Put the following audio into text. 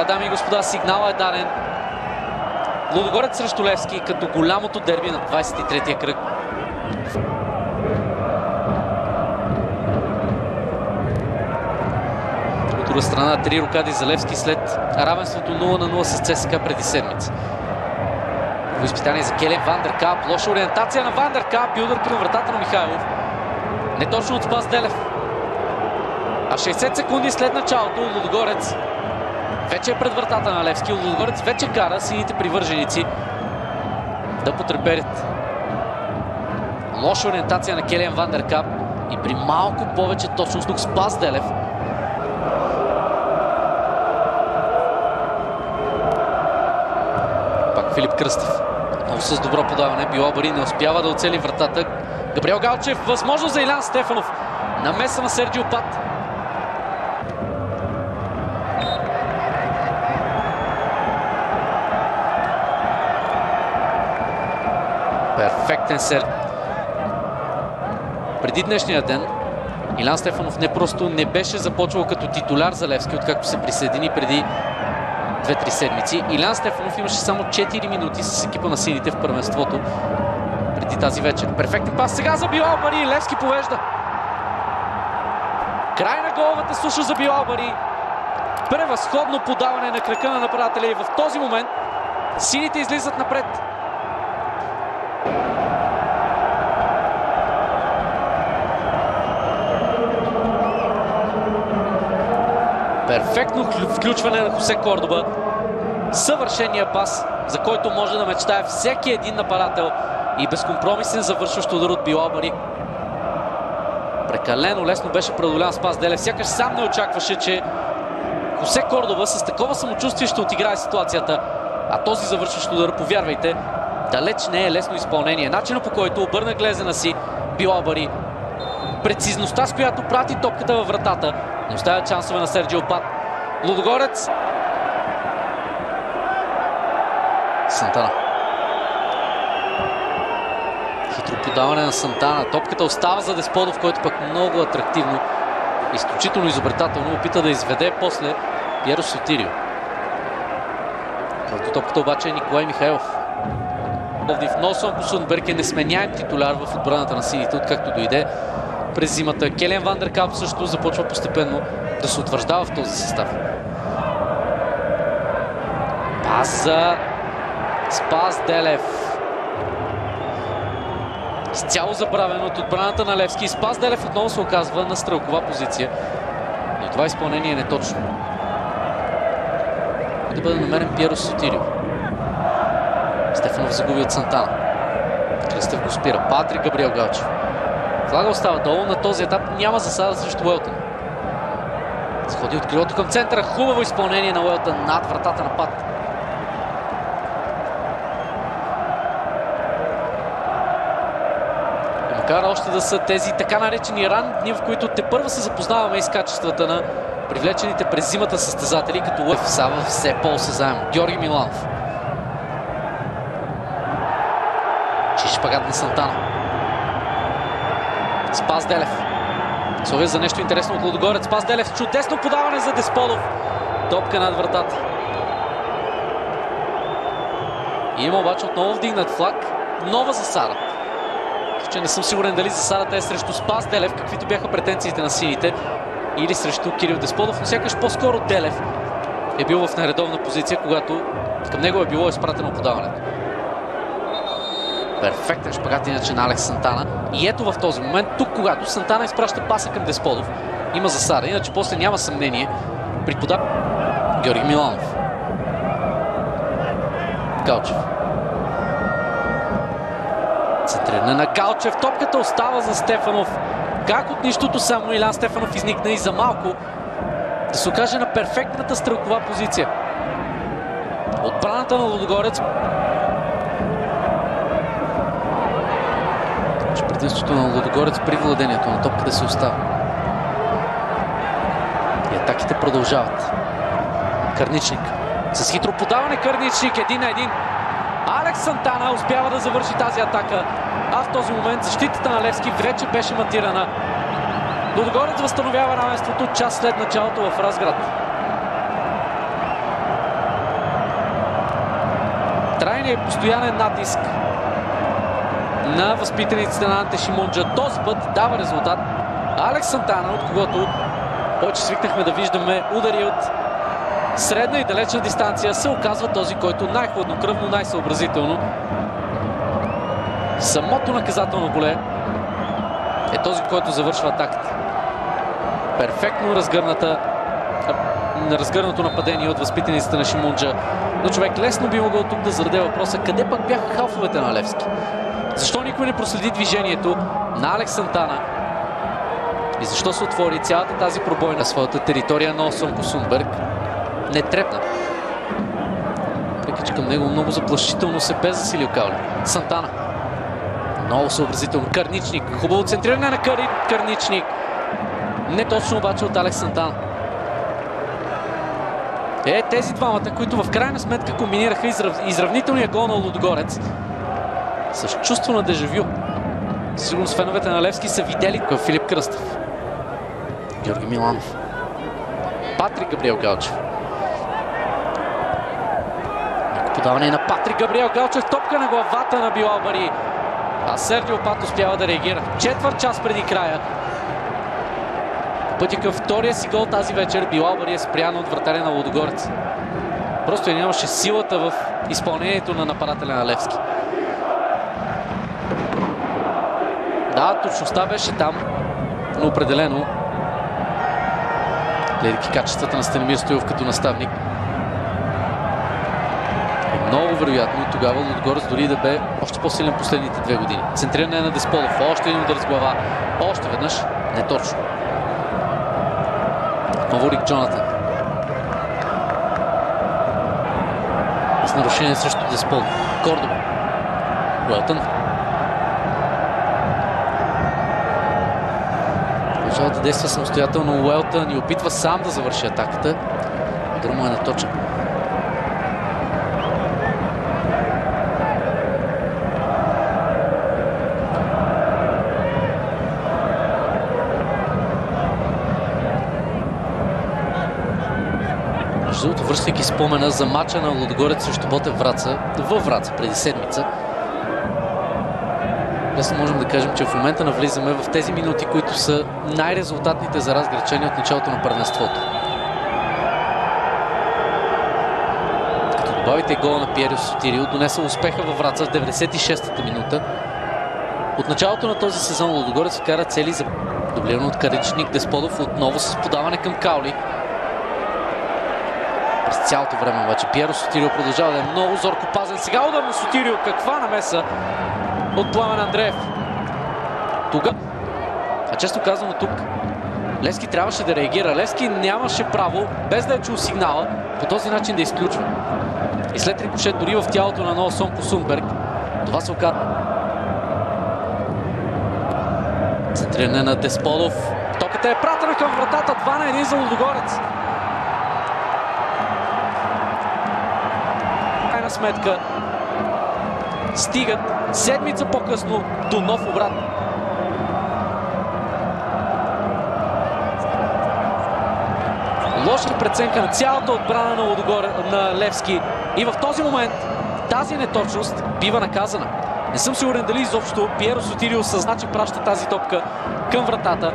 така, дами и господа, сигнала е даден. Лудогорец срещу Левски като голямото дерби на 23-я кръг. От друга страна, три рокади за Левски след равенството 0 на 0 с ЦСКА преди седмица. Първо изпитание за Келен Вандеркап. Лоша ориентация на Вандеркап и удар към вратата на Михайлов. Не точно от Спас Делев. А 60 секунди след началото Лудогорец вече е пред вратата на Левски. Лудогорец вече кара сините привърженици да потреперят. Лоша ориентация на Келен Вандеркап и при малко повече точност тук Спас Делев. Пак Филип Кръстев. Отново с добро подаване. Билобари не успява да оцели вратата. Габриел Галчев. Възможност за Илян Стефанов. Намеса на Серджио Пат. Перфектен сер. Преди днешния ден Илян Стефанов не просто не беше започвал като титуляр за Левски, откакто се присъедини преди 2-3 седмици. Илян Стефанов имаше само 4 минути с екипа на сините в първенството преди тази вечер. Перфектен пас сега за Билал Бари. Левски повежда. Край на головата суша за Билал Бари. Превъзходно подаване на крака на нападателя и в този момент сините излизат напред. Перфектно включване на Хосе Кордоба. Съвършения пас, за който може да мечтае всеки един нападател и безкомпромисен завършващ удар от Билобари. Прекалено лесно беше преодолян Спас Делев. Сякаш сам не очакваше, че Хосе Кордоба с такова самочувствие ще отиграе ситуацията. А този завършващ удар, повярвайте, далеч не е лесно изпълнение. Начинът по който обърна глезена си Билобари. Прецизността, с която прати топката във вратата. Не оставя шансове на Серджио Пат. Лудогорец. Сантана. Хитро подаване на Сантана. Топката остава за Десподов, който пък много атрактивно, изключително изобретателно опита да изведе после Пьеро Сотирио. Първото топката обаче е Николай Михайлов. Пловдив по Сунберг е несменяем титуляр в отбраната на сините, откакто дойде през зимата. Келен Вандеркап също започва постепенно да се утвърждава в този състав. Пас за Спас Делев. Изцяло забравен от отбраната на Левски. Спас Делев отново се оказва на стрелкова позиция. Но това изпълнение е неточно. Да бъде намерен Пьеро Сотирио. Стефанов загуби от Сантана. Кръстев го спира. Патри Габриел Галчев. Флага остава долу. На този етап няма засада срещу Уелтън. Сходи от крилото към центъра. Хубаво изпълнение на Уелтън над вратата на Пат. И макар още да са тези така наречени ран дни, в които те първа се запознаваме и с качествата на привлечените през зимата състезатели, като Лев Сава все по-осезаемо. Георги Миланов. Чиш шпагат на Сантана. Спас Делев. Словия за нещо интересно от Лудогорец. Спас Делев. Чудесно подаване за Десполов. Топка над вратата. И има обаче отново вдигнат флаг. Нова засада. Че не съм сигурен дали засадата е срещу Спас Делев, каквито бяха претенциите на сините, или срещу Кирил Десполов, но сякаш по-скоро Делев е бил в нередовна позиция, когато към него е било изпратено подаването. Перфектен шпагат иначе на Алекс Сантана. И ето в този момент, тук когато Сантана изпраща паса към Десподов, има засада. Иначе после няма съмнение при подав... Георги Миланов. Галчев. Центриране на Галчев. Топката остава за Стефанов. Как от нищото само Илян Стефанов изникна и за малко да се окаже на перфектната стрелкова позиция. Отбраната на Лудогорец предимството на Лудогорец при владението на топка да се остава. И атаките продължават. Кърничник. С хитро подаване Кърничник един на един. Алекс Сантана успява да завърши тази атака. А в този момент защитата на Левски вече беше матирана. Лудогорец възстановява равенството час след началото в Разград. Трайният постоянен натиск на възпитаниците на Анте Шимунджа. Този път дава резултат. Алекс Сантана, от когото повече свикнахме да виждаме удари от средна и далечна дистанция, се оказва този, който най-хладнокръвно, най-съобразително самото наказателно поле е този, който завършва атаката. Перфектно разгърната на разгърнато нападение от възпитаниците на Шимунджа. Но човек лесно би могъл тук да зададе въпроса къде пък бяха халфовете на Левски. Защо никой не проследи движението на Алекс Сантана? И защо се отвори цялата тази пробой на своята територия на Осънко Сунберг? Не трепна. Въпреки, че към него много заплашително се бе засилил Каули. Сантана. Много съобразително. Карничник. Хубаво центриране на Кари... Карничник. Не точно обаче от Алекс Сантана. Е, тези двамата, които в крайна сметка комбинираха израв... изравнителния гол на Лудогорец с чувство на дежавю. Сигурно с феновете на Левски са видели към Филип Кръстев. Георги Миланов. Патрик Габриел Галчев. Подаване на Патрик Габриел Галчев. Топка на главата на Билал Бари. А Сердио Пат успява да реагира. Четвърт час преди края. Пътя към втория си гол тази вечер Билал Бари е спрян от вратаря на Лодогорец. Просто нямаше силата в изпълнението на нападателя на Левски. Да, точността беше там, но определено гледайки качествата на Станимир Стоилов като наставник. Е много вероятно тогава Лудогорец дори да бе още по-силен последните две години. Центриране на Десполов, още един удар с глава, още веднъж не точно. Отново Рик Джонатан. С нарушение срещу Деспол. Кордоба. Уелтън. Продължава да действа самостоятелно Уелтън и опитва сам да завърши атаката. Удар му е наточен. Връщайки спомена за мача на Лудогорец срещу Ботев Враца, във Враца преди седмица, лесно можем да кажем, че в момента навлизаме в тези минути, които са най-резултатните за разгречение от началото на първенството. Като добавите гол на Пиерио Сотирио, донесъл успеха във Враца в 96-та минута. От началото на този сезон Лудогорец вкара цели за дублиран от Каричник Десподов отново с подаване към Каули. През цялото време обаче Пиеро Сотирио продължава да е много зорко пазен. Сега удар на Сотирио. Каква намеса от Пламен Андреев. Тога. А често казано тук, Левски трябваше да реагира. Левски нямаше право, без да е чул сигнала, по този начин да изключва. И след рикошет дори в тялото на Ноа Сонко Сунберг, това се оказа. Центриране на Десполов. Токата е пратена към вратата. 2 на 1 за Лудогорец. Крайна сметка стигат седмица по-късно до нов обрат. Лоша преценка на цялата отбрана на, Лодогор, на Левски. И в този момент тази неточност бива наказана. Не съм сигурен дали изобщо Пиеро Сотирио съзна, праща тази топка към вратата.